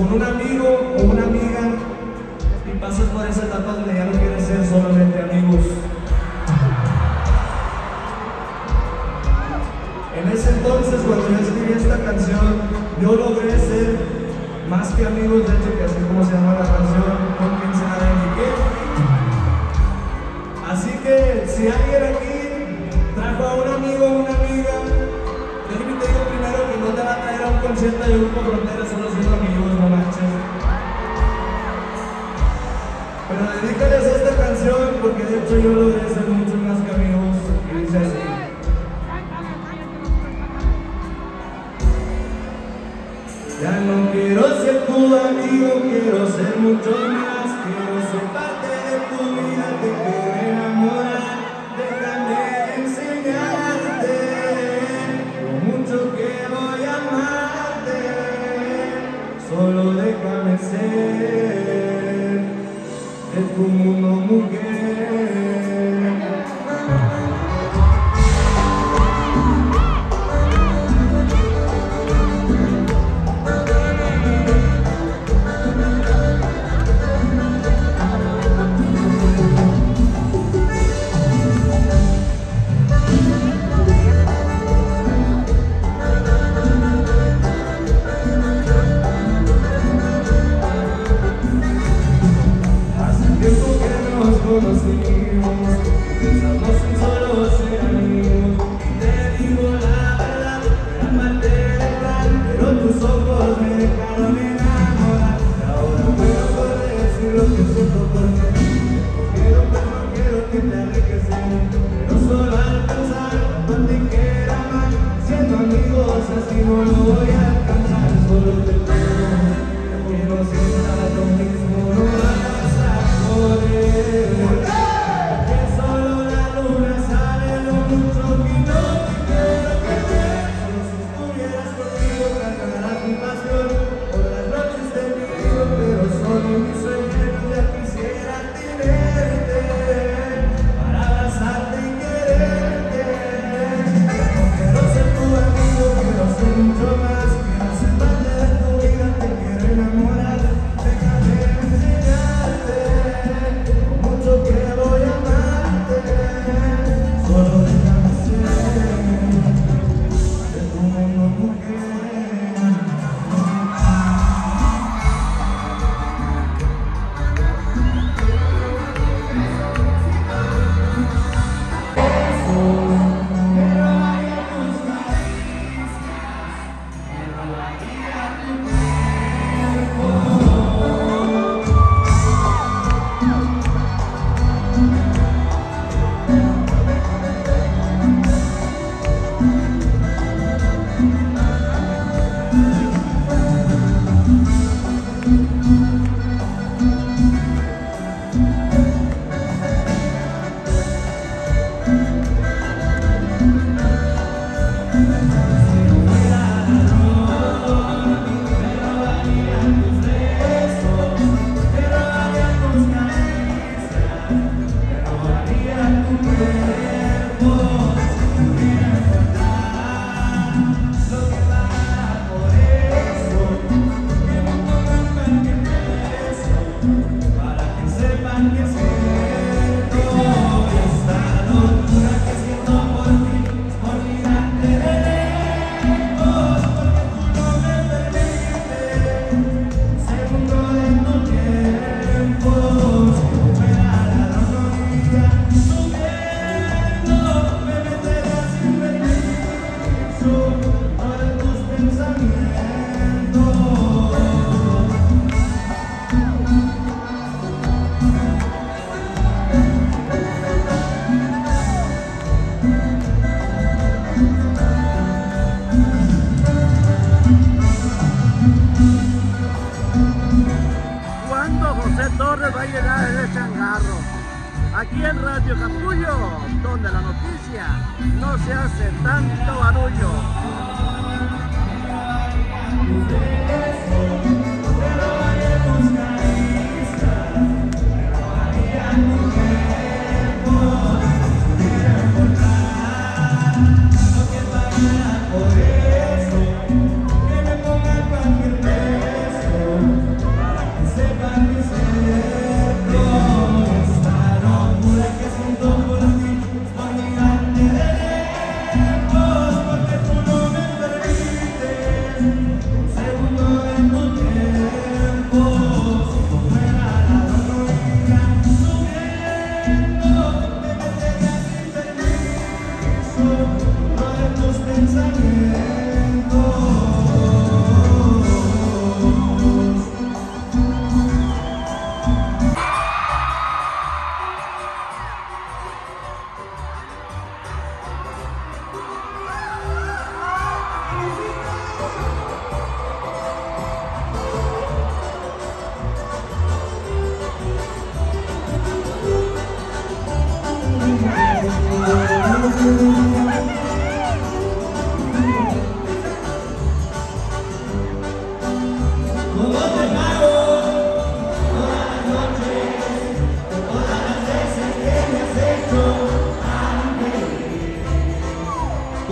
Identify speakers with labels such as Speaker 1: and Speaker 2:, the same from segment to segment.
Speaker 1: con una كده لك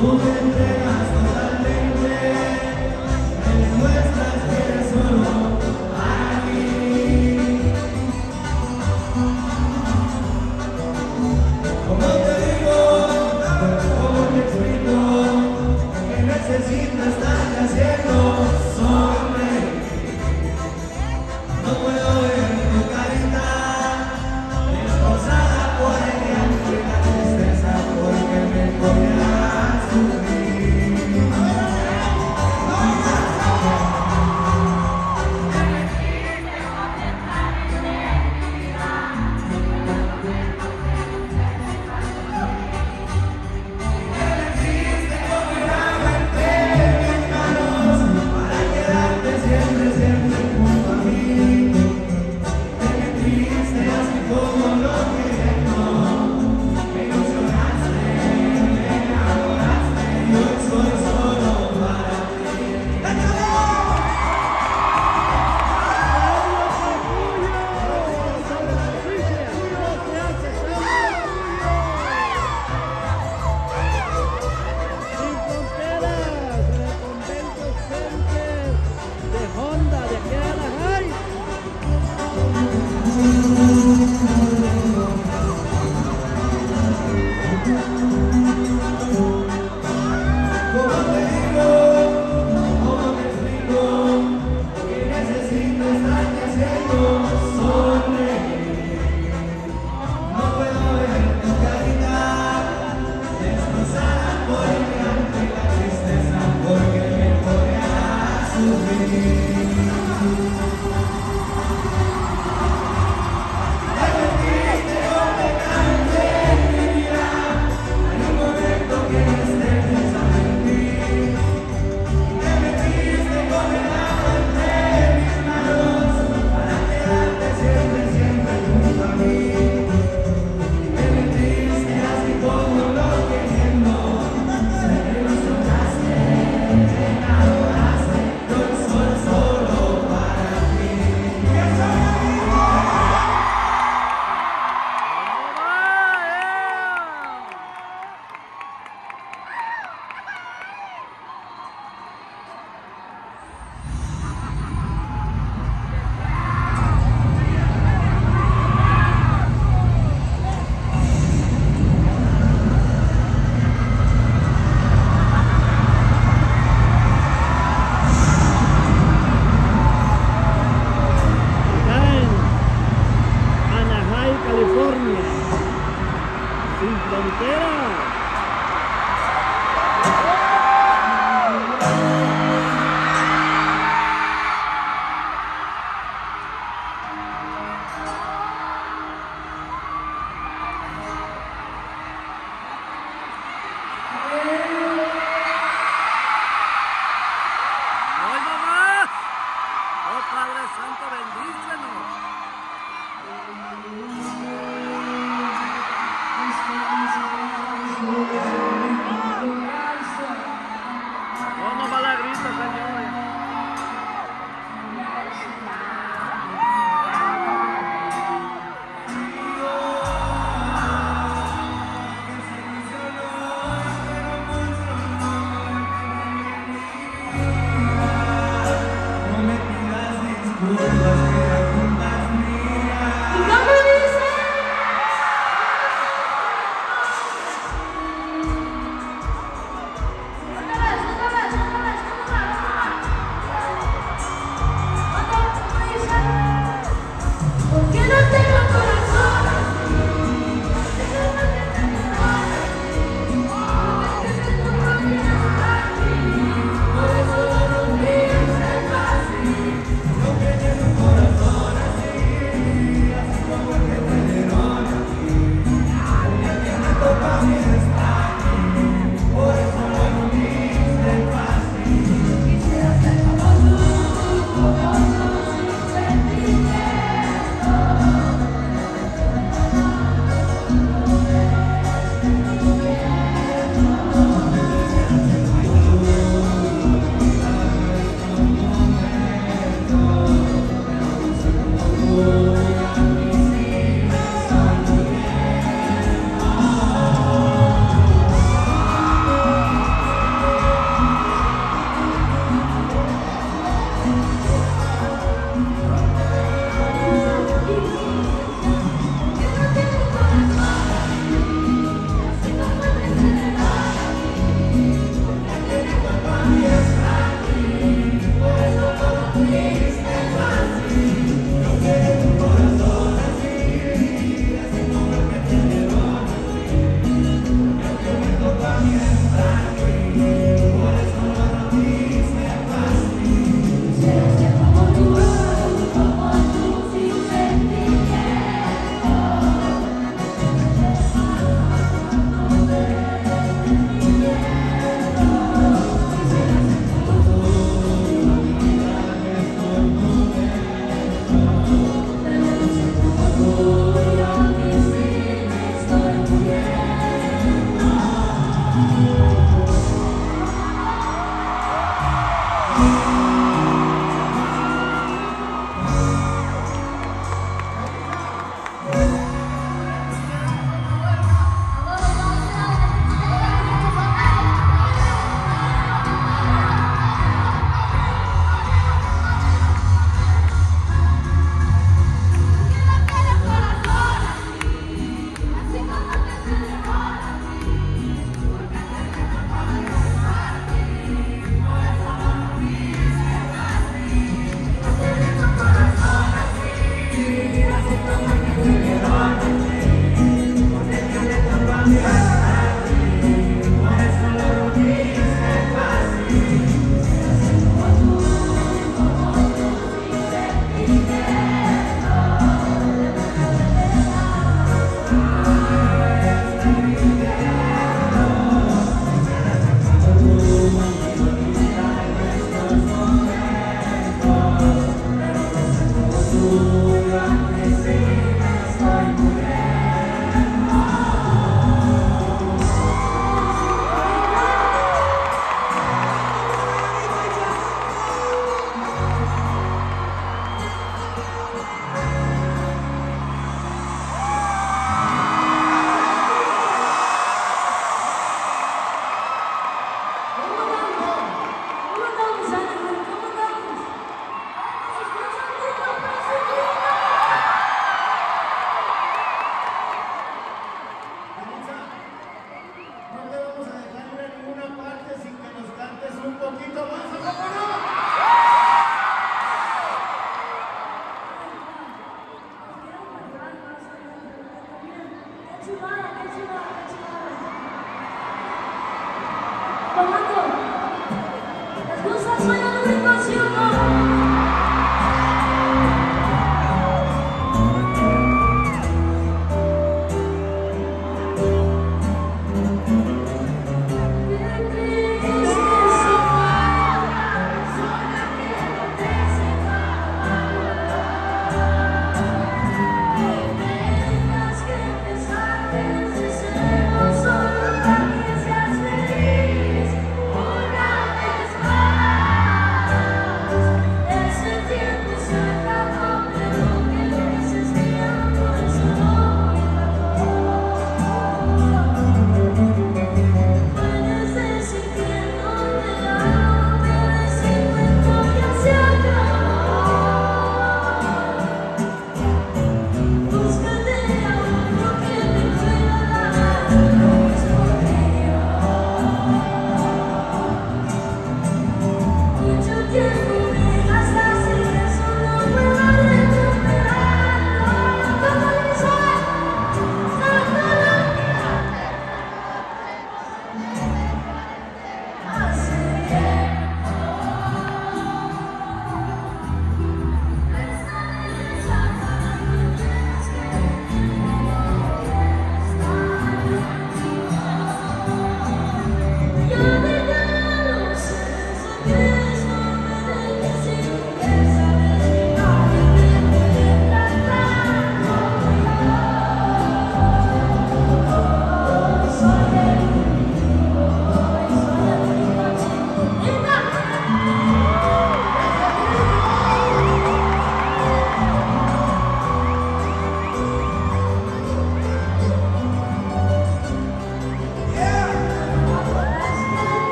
Speaker 1: Tú te entregas totalmente.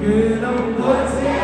Speaker 1: Get up, what's